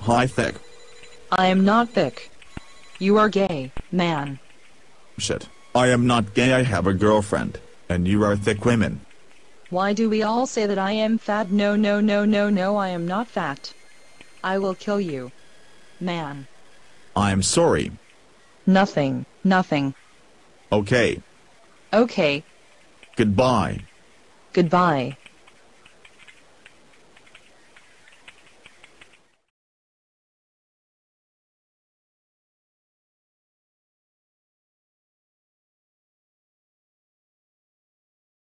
Hi, thick. I am not thick. You are gay, man. Shit. I am not gay, I have a girlfriend. And you are thick women. Why do we all say that I am fat? No, no, no, no, no, I am not fat. I will kill you. Man. I'm sorry. Nothing, nothing. Okay. Okay, Goodbye. goodbye.